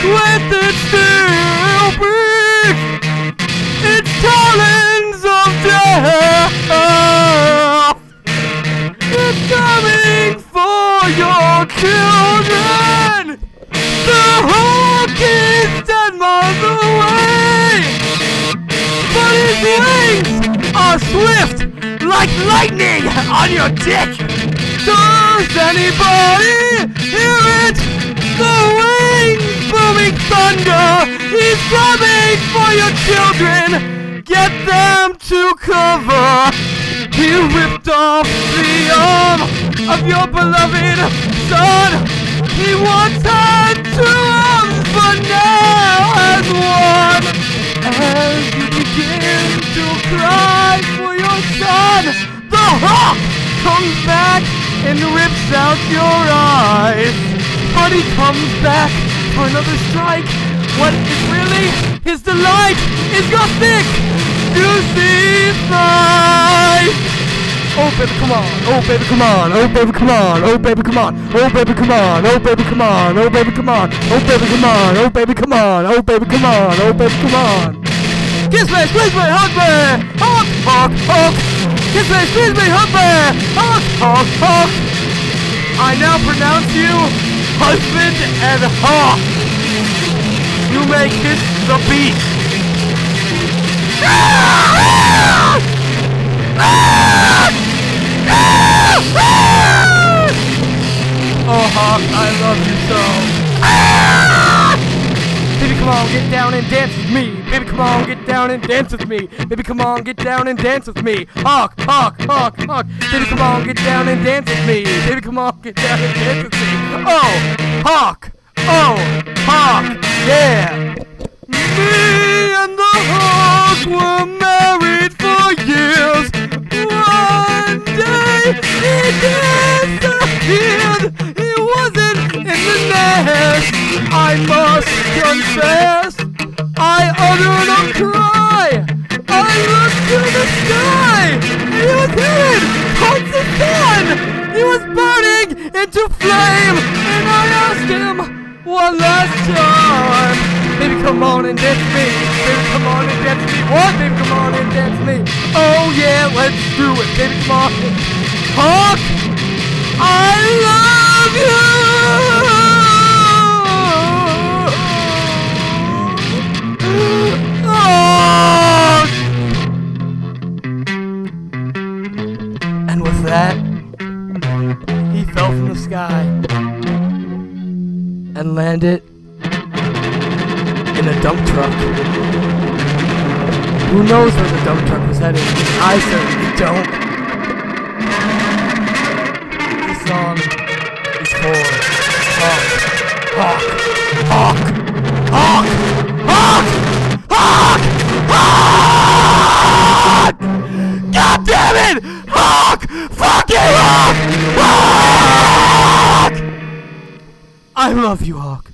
With its steel beak. It's talons of death. It's coming for your children. The hawk is ten miles away, but his wings are swift like lightning on your dick. Does anybody coming for your children! Get them to cover! He ripped off the arm of your beloved son! He once had two arms, but now has one! As you begin to cry for your son, the hawk comes back and rips out your eyes. But he comes back for another strike. What his delight is your thick, juicy thigh. Oh baby, come on. Oh baby, come on. Oh baby, come on. Oh baby, come on. Oh baby, come on. Oh baby, come on. Oh baby, come on. Oh baby, come on. Oh baby, come on. Oh baby, come on. Oh baby, come on. Kiss me, squeeze me, hug me. Hug, hug, hug. Kiss me, squeeze me, hug me. Hug, hug, hug. I now pronounce you husband and hawk. You may kiss the beat. Oh, Hawk, I love you so. Baby, come on, get down and dance with me. Baby, come on, get down and dance with me. Baby, come on, get down and dance with me. Hawk, Hawk, Hawk, Hawk. Baby, come on, get down and dance with me. Baby, come on, get down and dance with me. Oh, Hawk. Oh, Hawk. Yeah. Me and the Hawk were married for years. One day he disappeared. He wasn't in the nest. I must confess, I uttered a cry. I looked to the sky. He was headed towards the sun. He was burning into flame. One last time. Baby, come on and dance me. Baby, come on and dance me. What? Baby, come on and dance me. Oh yeah, let's do it. Baby, come on. Hawk, I love you. Oh. And with that, and land it in a dump truck. Who knows where the dump truck was headed? I certainly don't. This song is for Hawk. Hawk. I love you, Hawk.